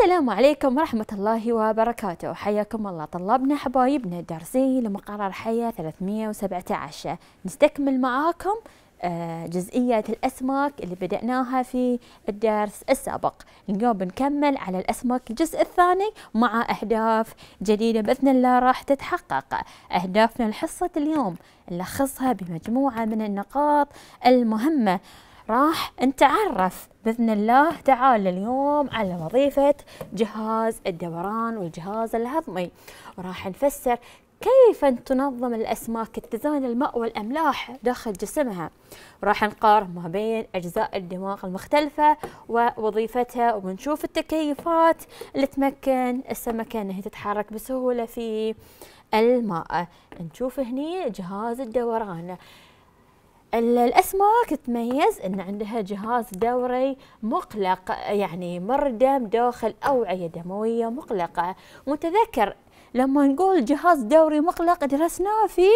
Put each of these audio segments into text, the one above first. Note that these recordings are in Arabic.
السلام عليكم ورحمة الله وبركاته. حياكم الله طلابنا حبايبنا الدارسين لمقرر حياة 317 نستكمل معاكم آه، جزئية الأسماك اللي بدأناها في الدرس السابق. اليوم بنكمل على الأسماك الجزء الثاني مع أهداف جديدة بإذن الله راح تتحقق. أهدافنا لحصة اليوم نلخصها بمجموعة من النقاط المهمة. راح نتعرف. بإذن الله تعالى اليوم على وظيفة جهاز الدوران والجهاز الهضمي. وراح نفسر كيف تنظم الأسماك اتزان الماء والأملاح داخل جسمها. راح نقارن ما بين أجزاء الدماغ المختلفة ووظيفتها وبنشوف التكيفات اللي تمكن السمكة أنها تتحرك بسهولة في الماء. نشوف هني جهاز الدوران. الأسماك تميز أن عندها جهاز دوري مقلق يعني مر الدم داخل أوعية دموية مقلقة. متذكر لما نقول جهاز دوري مقلق درسناه في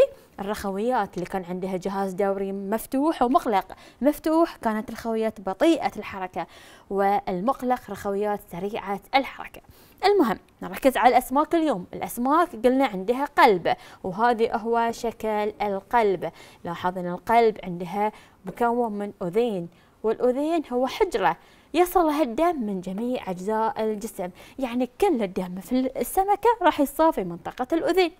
الرخويات اللي كان عندها جهاز دوري مفتوح ومغلق مفتوح كانت رخويات بطيئة الحركة والمقلق رخويات سريعة الحركة. المهم نركز على الأسماك اليوم. الأسماك قلنا عندها قلب وهذه هو شكل القلب. لاحظ أن القلب عندها مكون من أذين والأذين هو حجرة. يصلها الدم من جميع أجزاء الجسم. يعني كل الدم في السمكة راح يصاب في منطقة الأذين.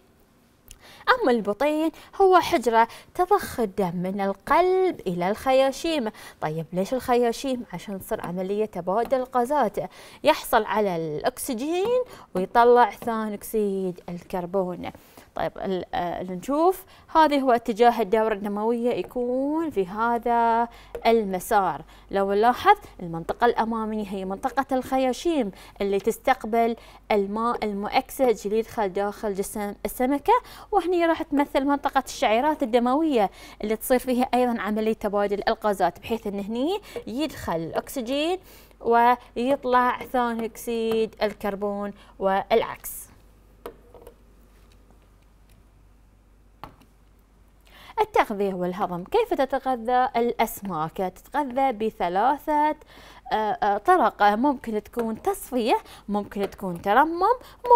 أما البطين هو حجرة تضخ الدم من القلب إلى الخياشيم. طيب ليش الخياشيم؟ عشان تصير عملية تبادل غازات يحصل على الأكسجين ويطلع ثاني أكسيد الكربون. طيب آه، نشوف. هذا هو اتجاه الدورة الدموية يكون في هذا المسار. لو نلاحظ المنطقة الأمامية هي منطقة الخياشيم اللي تستقبل الماء المؤكسج اللي يدخل داخل جسم السمكة وهني راح تمثل منطقة الشعيرات الدموية اللي تصير فيها أيضا عملية تبادل الغازات بحيث أن هني يدخل الأكسجين ويطلع ثاني أكسيد الكربون والعكس. التغذية والهضم. كيف تتغذى؟ الأسماك. تتغذى بثلاثة آه، آه، طرق. ممكن تكون تصفية ممكن تكون ترمم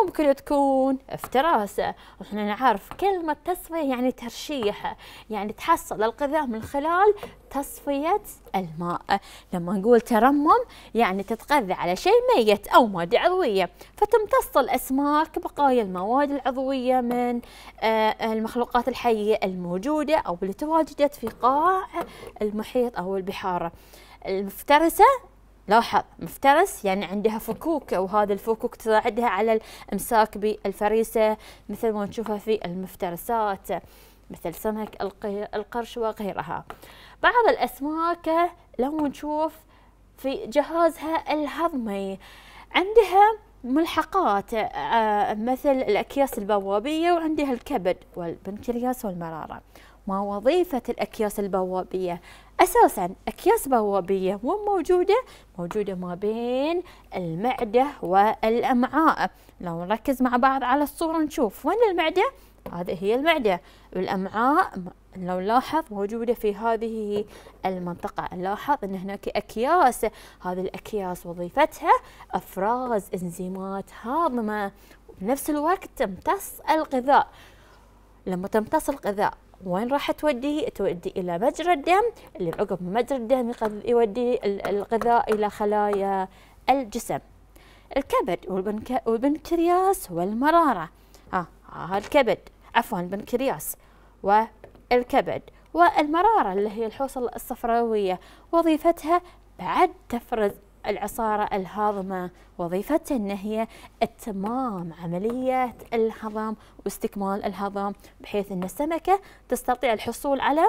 ممكن تكون افتراسة إحنا نعرف كلمة تصفية يعني ترشيح يعني تحصل الغذاء من خلال تصفية الماء. لما نقول ترمم يعني تتغذى على شيء ميت أو مادة عضوية. فتمتص الأسماك بقايا المواد العضوية من آه، المخلوقات الحية الموجودة أو اللي تواجدت في قاع المحيط أو البحار. المفترسة لاحظ مفترس يعني عندها فكوك وهذا الفكوك تساعدها على الإمساك بالفريسة مثل ما نشوفها في المفترسات مثل سمك القرش وغيرها. بعض الأسماك لو نشوف في جهازها الهضمي عندها ملحقات آه، مثل الأكياس البوابية وعندها الكبد والبنكرياس والمرارة. ما وظيفة الأكياس البوابية. أساسا أكياس بوابية وين موجودة موجودة ما بين المعدة والأمعاء. لو نركز مع بعض على الصورة نشوف وين المعدة؟ هذه هي المعدة. والامعاء لو نلاحظ موجودة في هذه المنطقة. نلاحظ أن هناك أكياس. هذه الأكياس وظيفتها أفراز إنزيمات هاضمة وبنفس الوقت تمتص الغذاء. لما تمتص الغذاء وين راح تودي؟ تودي إلى مجرى الدم. اللي عقب مجرى الدم يودي الغذاء إلى خلايا الجسم. الكبد والبنكرياس والمرارة. ها آه الكبد. عفوا البنكرياس والكبد. والمرارة اللي هي الحوصلة الصفراوية. وظيفتها بعد تفرز العصارة الهاضمة. وظيفتها أن هي التمام عملية الهضم واستكمال الهضم بحيث أن السمكة تستطيع الحصول على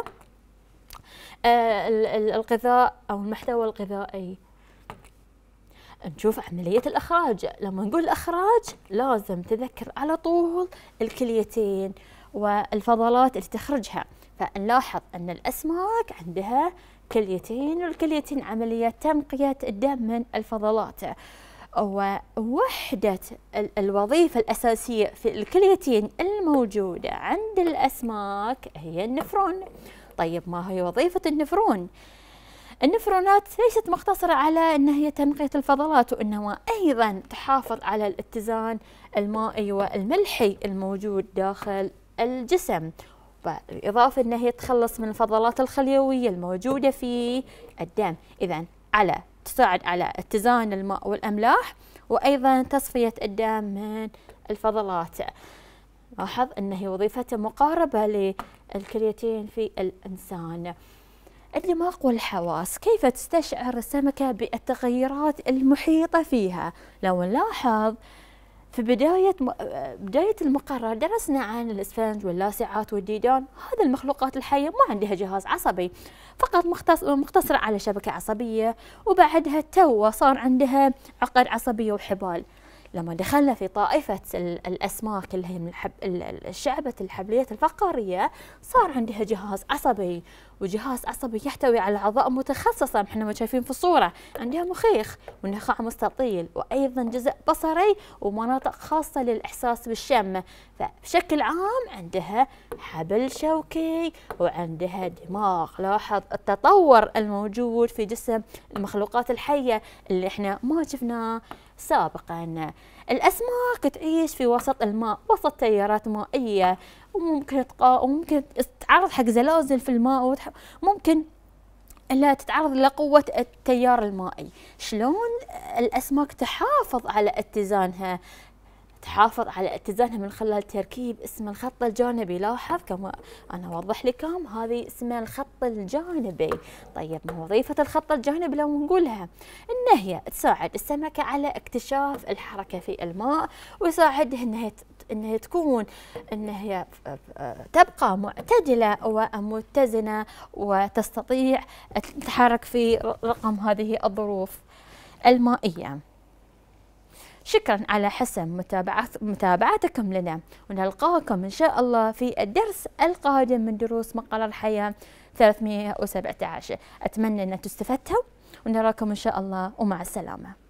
آه، الغذاء أو المحتوى الغذائي. نشوف عملية الإخراج. لما نقول الإخراج لازم تذكر على طول الكليتين. والفضلات اللي تخرجها. فنلاحظ أن الأسماك عندها كليتين والكليتين عملية تنقية الدم من الفضلات. ووحدة الوظيفة الأساسية في الكليتين الموجودة عند الأسماك هي النفرون. طيب ما هي وظيفة النفرون؟ النفرونات ليست مقتصرة على أن هي تنقية الفضلات وإنما أيضا تحافظ على الاتزان المائي والملحي الموجود داخل الجسم. بالإضافة أنها تخلص من الفضلات الخليوية الموجودة في الدم. إذا على تساعد على اتزان الماء والأملاح وأيضا تصفية الدم من الفضلات. لاحظ أن هي وظيفتها مقاربة للكرياتين في الإنسان. الدماغ والحواس كيف تستشعر السمكة بالتغيرات المحيطة فيها؟ لو نلاحظ في بداية بداية المقرر درسنا عن الإسفنج واللاسعات والديدان. هذه المخلوقات الحية ما عندها جهاز عصبي فقط مقتصرة على شبكة عصبية وبعدها تو صار عندها عقد عصبية وحبال. لما دخلنا في طائفة الأسماك اللي هي من الحب الشعبة الحبلية الفقارية صار عندها جهاز عصبي. وجهاز عصبي يحتوي على أعضاء متخصصة إحنا ما شايفين في الصورة. عندها مخيخ ونخاع مستطيل وأيضا جزء بصري ومناطق خاصة للإحساس بالشم. فبشكل عام عندها حبل شوكي وعندها دماغ لاحظ التطور الموجود في جسم المخلوقات الحية اللي إحنا ما شفناه سابقا. الأسماك تعيش في وسط الماء وسط تيارات مائية. وممكن تقا وممكن تتعرض حق زلازل في الماء وممكن لا تتعرض لقوة التيار المائي. شلون الأسماك تحافظ على اتزانها؟ تحافظ على اتزانها من خلال تركيب اسمه الخط الجانبي. لاحظ كما أنا أوضح لكم هذه اسمها الخط الجانبي. طيب ما وظيفة الخط الجانبي لو نقولها إن هي تساعد السمكة على اكتشاف الحركة في الماء ويساعدها إنها إنها تكون إن هي تبقى معتدلة ومتزنة وتستطيع التحرك في رقم هذه الظروف المائية. شكرا على حسن متابعت متابعتكم لنا. ونلقاكم إن شاء الله في الدرس القادم من دروس مقال الحياة 317 أتمنى أن تستفدتوا. ونراكم إن شاء الله ومع السلامة.